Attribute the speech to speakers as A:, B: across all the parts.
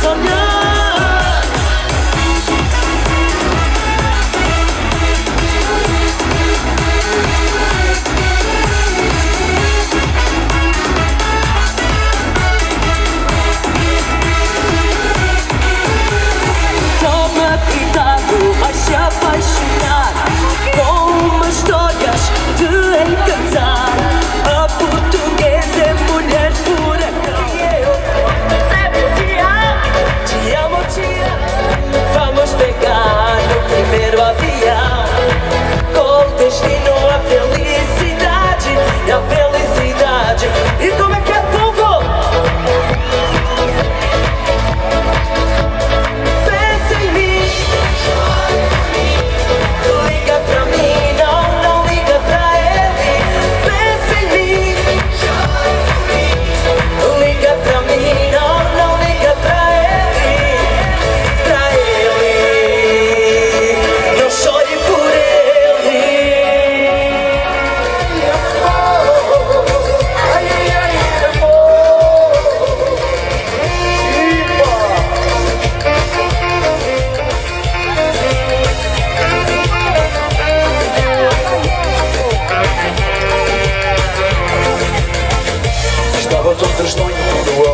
A: 草原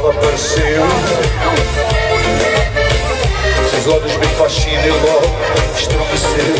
B: ela apareceu. Seus olhos me fascinam e logo estremeceu.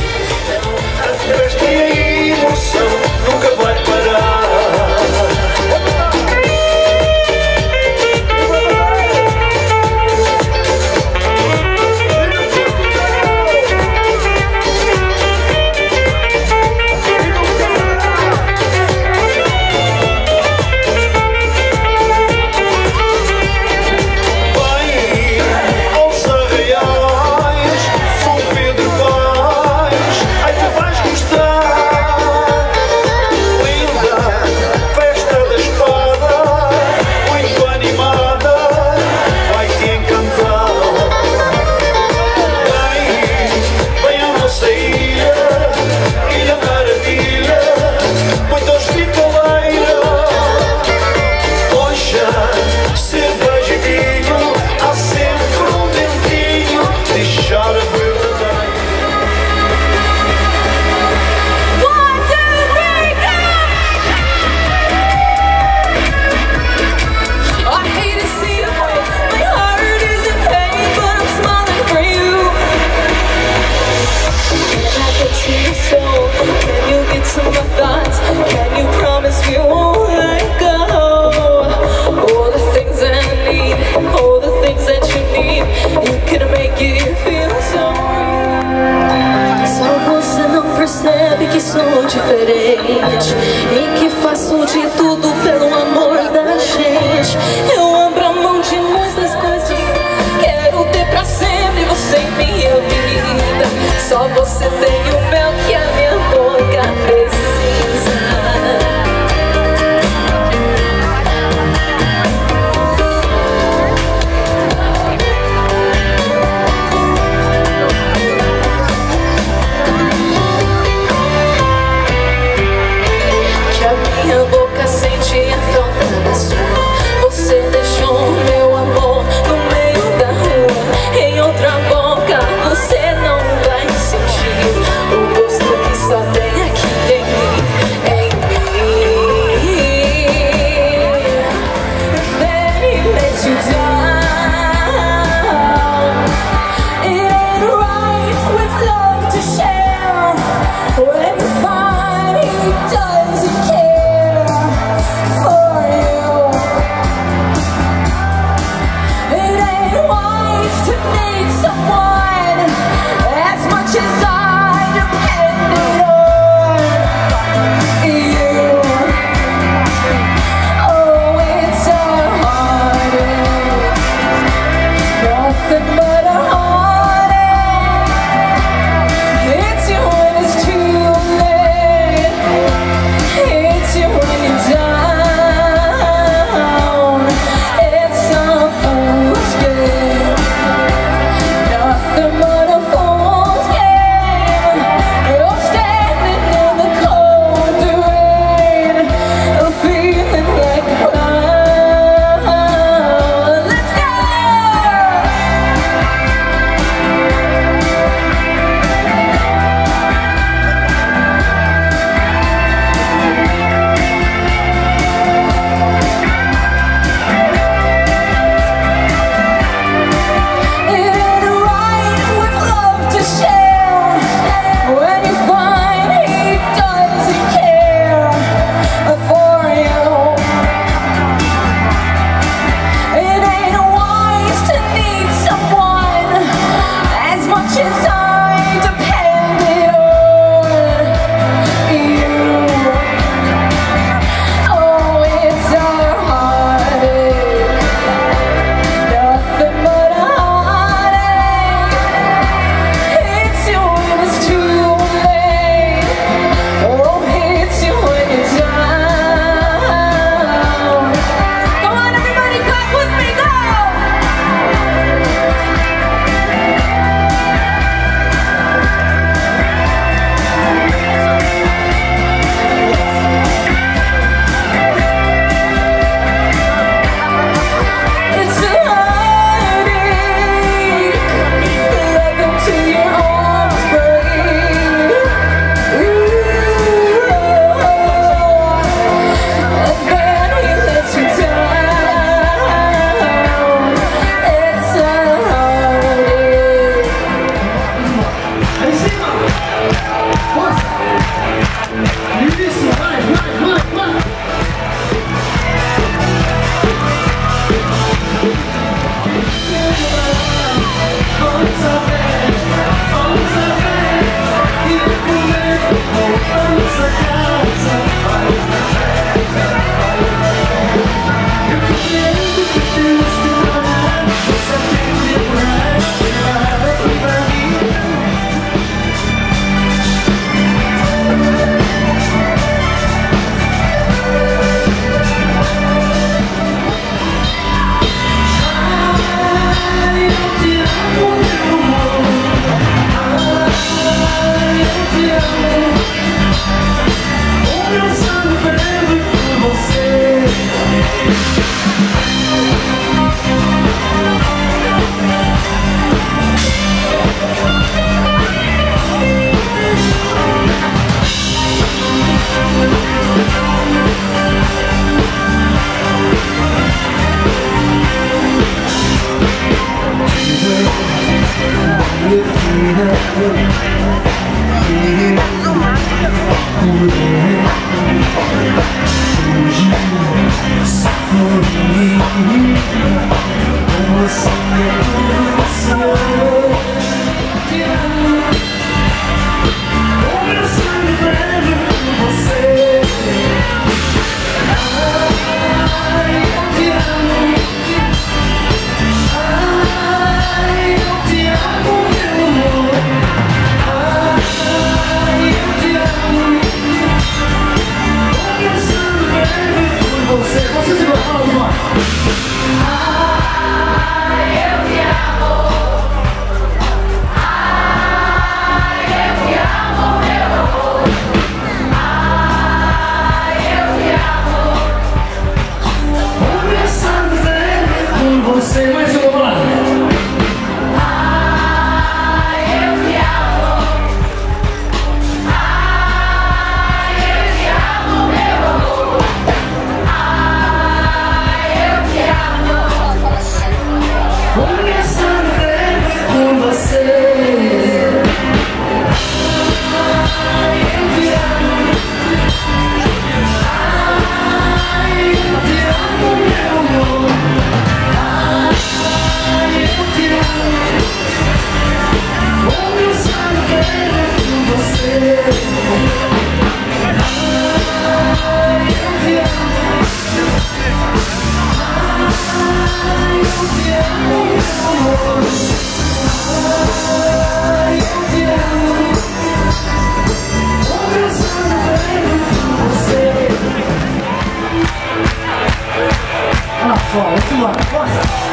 A: 错，我是软饭。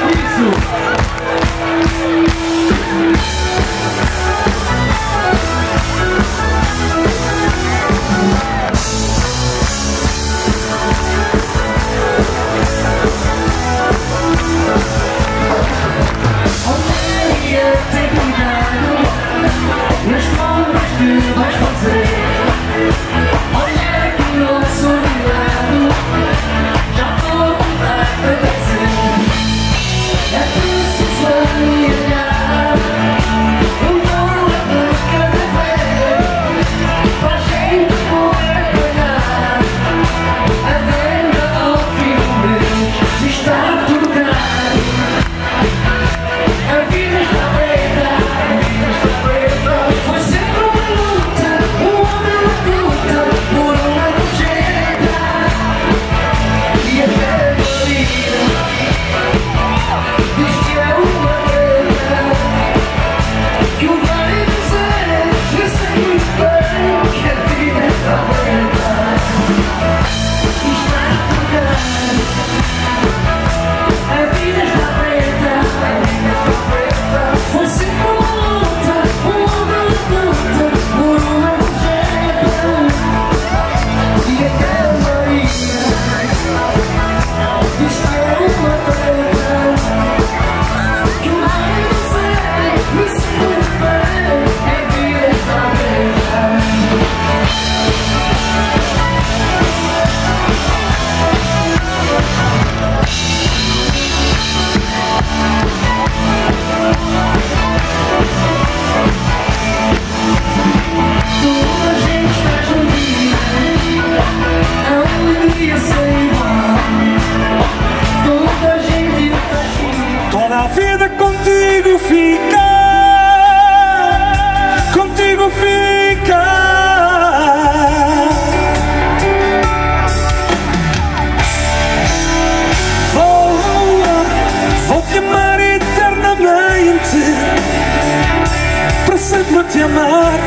B: amar,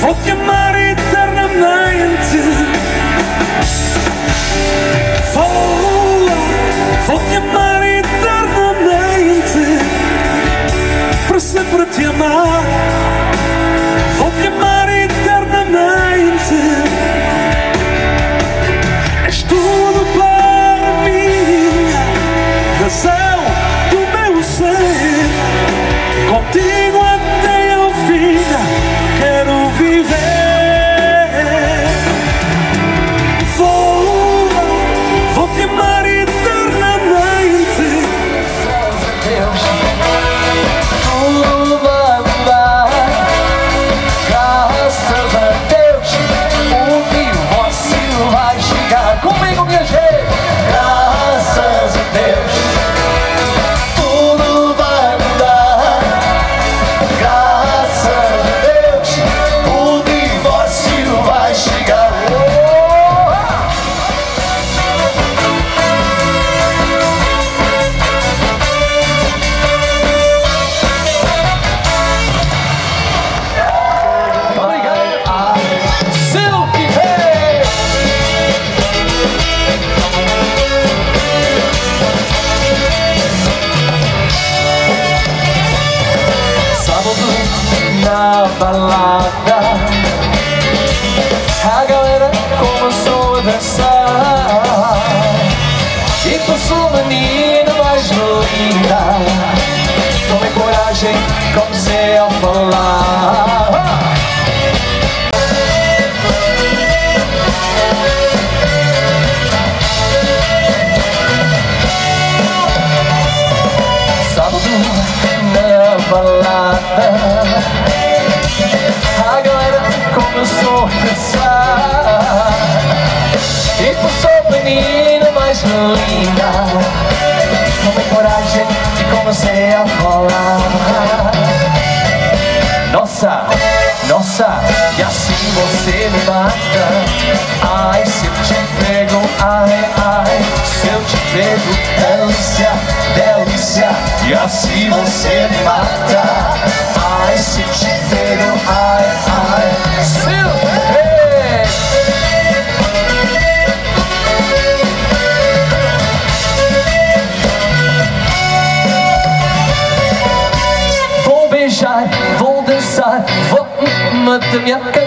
B: vou te amar eternamente. Vou, vou te amar eternamente, para sempre te amar, vou te amar eternamente. És tudo para mim, desejo. se você me matar Ai, se te ver ai, ai. Vou beijar, vou dançar, vou matar minha cara.